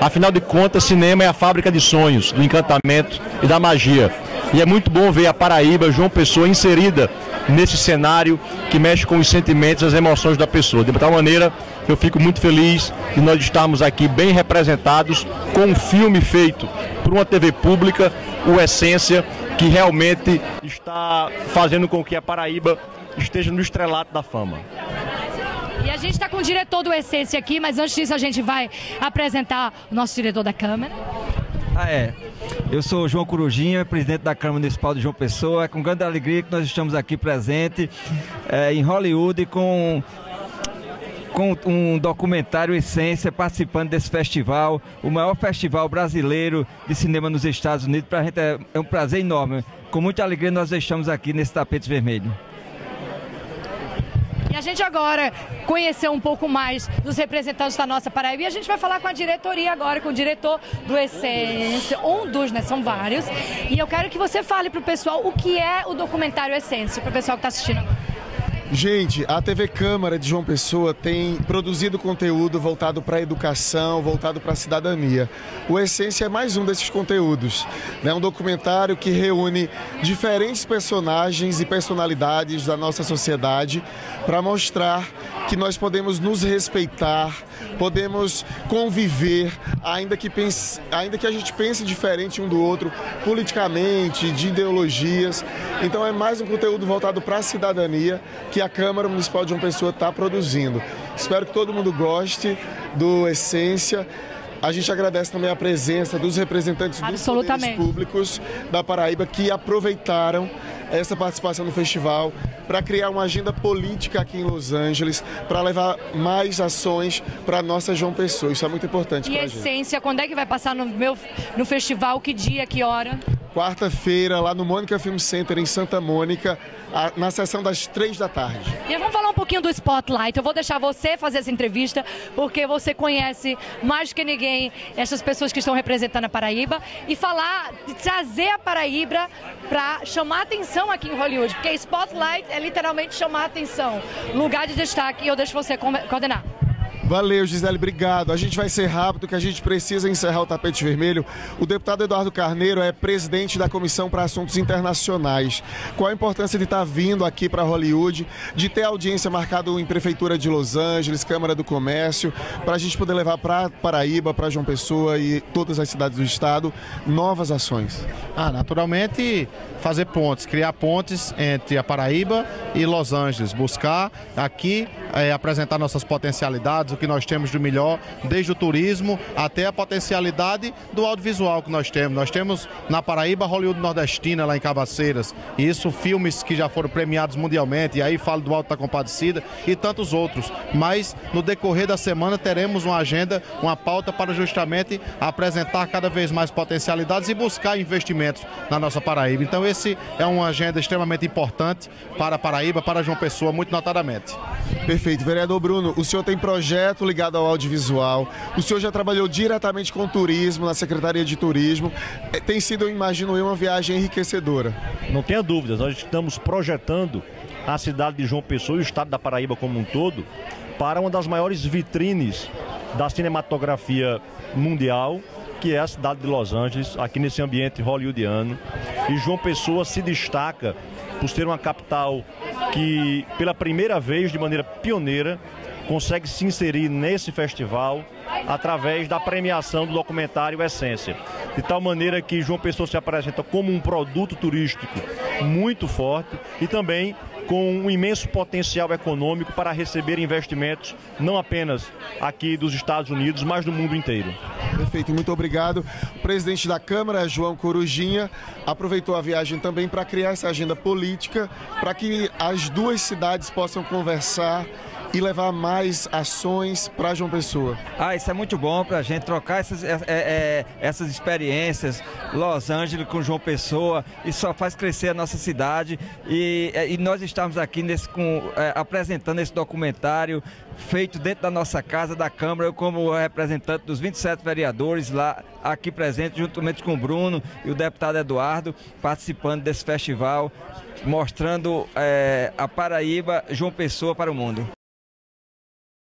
Afinal de contas, cinema é a fábrica de sonhos, do encantamento e da magia. E é muito bom ver a Paraíba, João Pessoa, inserida nesse cenário que mexe com os sentimentos, as emoções da pessoa. De tal maneira, eu fico muito feliz de nós estarmos aqui bem representados com um filme feito por uma TV pública, o Essência, que realmente está fazendo com que a Paraíba esteja no estrelato da fama. E a gente está com o diretor do Essência aqui, mas antes disso a gente vai apresentar o nosso diretor da Câmara. Ah, é. Eu sou João Corujinha, presidente da Câmara Municipal de João Pessoa. É com grande alegria que nós estamos aqui presente é, em Hollywood com com um documentário Essência participando desse festival, o maior festival brasileiro de cinema nos Estados Unidos. Para a gente é, é um prazer enorme. Com muita alegria nós estamos aqui nesse tapete vermelho. A gente agora conheceu um pouco mais dos representantes da nossa Paraíba e a gente vai falar com a diretoria agora, com o diretor do Essência, um dos, né, são vários. E eu quero que você fale para o pessoal o que é o documentário Essência, para o pessoal que está assistindo agora. Gente, a TV Câmara de João Pessoa tem produzido conteúdo voltado para a educação, voltado para a cidadania. O Essência é mais um desses conteúdos. É né? um documentário que reúne diferentes personagens e personalidades da nossa sociedade para mostrar que nós podemos nos respeitar, podemos conviver, ainda que, pense, ainda que a gente pense diferente um do outro, politicamente, de ideologias. Então é mais um conteúdo voltado para a cidadania que a Câmara Municipal de João Pessoa está produzindo. Espero que todo mundo goste do Essência. A gente agradece também a presença dos representantes dos públicos da Paraíba que aproveitaram essa participação no festival para criar uma agenda política aqui em Los Angeles, para levar mais ações para nossa João Pessoa. Isso é muito importante para a gente. E essência, quando é que vai passar no, meu, no festival? Que dia, que hora? Quarta-feira, lá no Mônica Film Center, em Santa Mônica, na sessão das três da tarde. E vamos falar um pouquinho do Spotlight. Eu vou deixar você fazer essa entrevista, porque você conhece mais que ninguém essas pessoas que estão representando a Paraíba e falar, trazer a Paraíba para chamar atenção aqui em Hollywood, porque Spotlight é literalmente chamar atenção. Lugar de destaque, e eu deixo você coordenar. Valeu, Gisele, obrigado. A gente vai ser rápido, que a gente precisa encerrar o tapete vermelho. O deputado Eduardo Carneiro é presidente da Comissão para Assuntos Internacionais. Qual a importância de estar vindo aqui para Hollywood, de ter audiência marcada em Prefeitura de Los Angeles, Câmara do Comércio, para a gente poder levar para Paraíba, para João Pessoa e todas as cidades do estado novas ações? Ah, naturalmente fazer pontes, criar pontes entre a Paraíba e Los Angeles, buscar aqui é, apresentar nossas potencialidades, o que nós temos de melhor, desde o turismo até a potencialidade do audiovisual que nós temos. Nós temos na Paraíba Hollywood Nordestina, lá em Cabaceiras, e isso filmes que já foram premiados mundialmente, e aí falo do Alto da Compadecida e tantos outros. Mas no decorrer da semana teremos uma agenda, uma pauta para justamente apresentar cada vez mais potencialidades e buscar investimentos na nossa Paraíba. Então esse é uma agenda extremamente importante para a Paraíba, para João Pessoa, muito notadamente. Perfeito. Vereador Bruno, o senhor tem projeto ligado ao audiovisual. O senhor já trabalhou diretamente com turismo, na Secretaria de Turismo. É, tem sido, eu imagino eu, uma viagem enriquecedora. Não tenha dúvidas, nós estamos projetando a cidade de João Pessoa e o estado da Paraíba como um todo para uma das maiores vitrines da cinematografia mundial, que é a cidade de Los Angeles, aqui nesse ambiente hollywoodiano. E João Pessoa se destaca por ser uma capital que, pela primeira vez, de maneira pioneira, consegue se inserir nesse festival através da premiação do documentário Essência. De tal maneira que João Pessoa se apresenta como um produto turístico muito forte e também com um imenso potencial econômico para receber investimentos, não apenas aqui dos Estados Unidos, mas do mundo inteiro. Perfeito, muito obrigado. O presidente da Câmara, João Corujinha, aproveitou a viagem também para criar essa agenda política, para que as duas cidades possam conversar e levar mais ações para João Pessoa. Ah, isso é muito bom para a gente trocar essas, é, é, essas experiências. Los Angeles com João Pessoa, isso só faz crescer a nossa cidade e, é, e nós estamos aqui nesse, com, é, apresentando esse documentário feito dentro da nossa casa, da Câmara, eu como representante dos 27 vereadores lá aqui presente, juntamente com o Bruno e o deputado Eduardo, participando desse festival, mostrando é, a Paraíba, João Pessoa para o mundo.